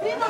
¡Viva